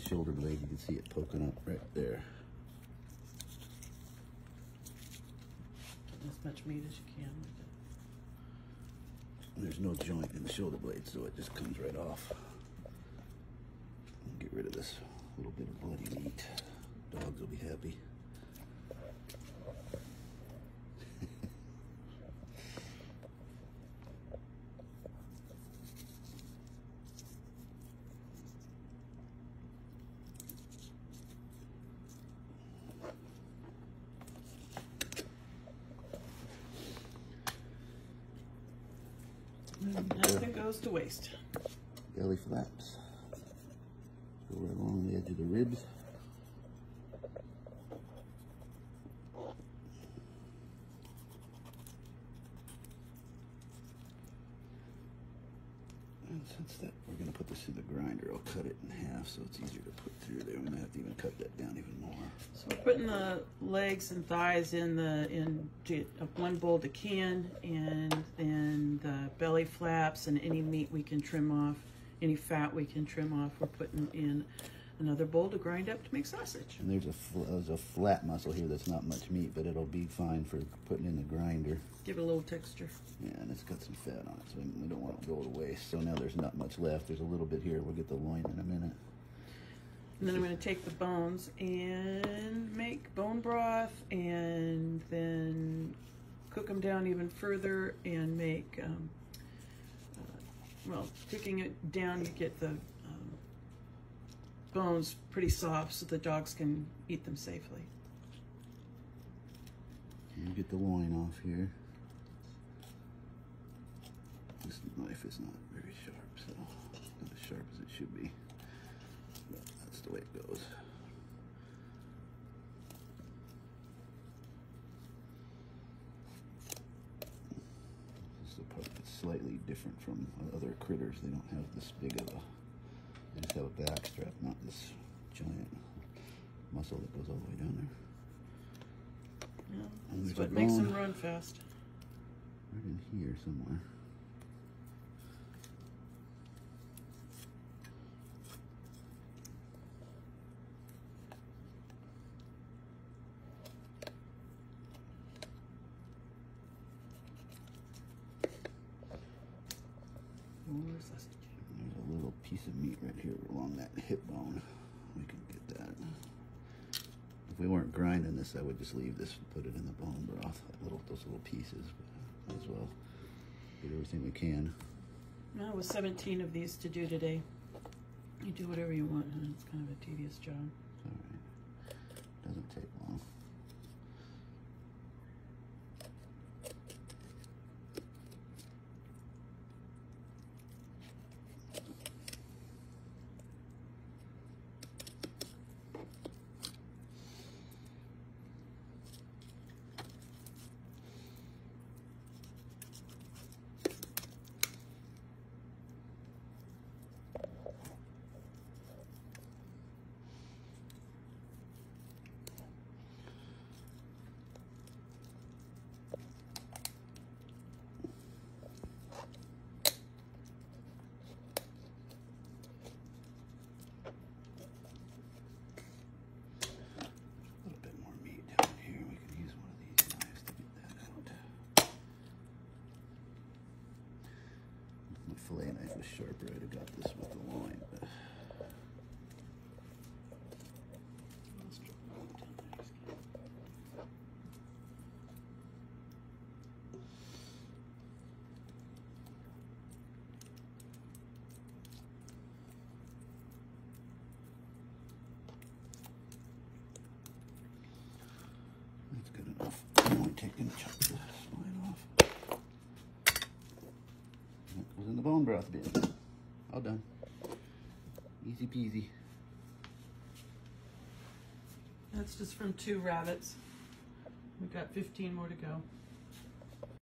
the shoulder blade. You can see it poking up right there. As much meat as you can with it. There's no joint in the shoulder blade, so it just comes right off. Get rid of this little bit of bloody meat. Dogs will be happy. Nothing goes to waste. Belly flaps. Go right along the edge of the ribs. And since that we're gonna put this in the grinder, I'll cut it in half so it's easier to put through there. I'm gonna have to even cut that down even more. So we're putting the legs and thighs in the in uh, one bowl to can, and then the belly flaps and any meat we can trim off, any fat we can trim off. We're putting in another bowl to grind up to make sausage. And there's a fl- there's a flat muscle here that's not much meat, but it'll be fine for putting in the grinder. Give it a little texture. Yeah, and it's got some fat on it, so we don't want it to go to waste. So now there's not much left. There's a little bit here. We'll get the loin in a minute. And then I'm going to take the bones and make bone broth, and then cook them down even further and make. Um, uh, well, cooking it down, you get the um, bones pretty soft, so the dogs can eat them safely. You get the loin off here. This knife is not very sharp, so not as sharp as it should be. The way it goes. This is the part that's slightly different from other critters. They don't have this big of a. They just have a back strap, not this giant muscle that goes all the way down there. Yeah, that's what makes them run fast. Right in here somewhere. Sausage. There's a little piece of meat right here along that hip bone. We can get that. If we weren't grinding this, I would just leave this and put it in the bone broth. That little, those little pieces, but might as well get everything we can. Well, with 17 of these to do today, you do whatever you want. Huh? It's kind of a tedious job. All right. Doesn't take long. A little bit more meat down here. We can use one of these knives to get that out. If my was sharper, I'd have got this with the loin. But that's good enough. I'm taking the loin off. That goes in the bone broth bin. All done. Easy peasy. That's just from two rabbits. We've got 15 more to go.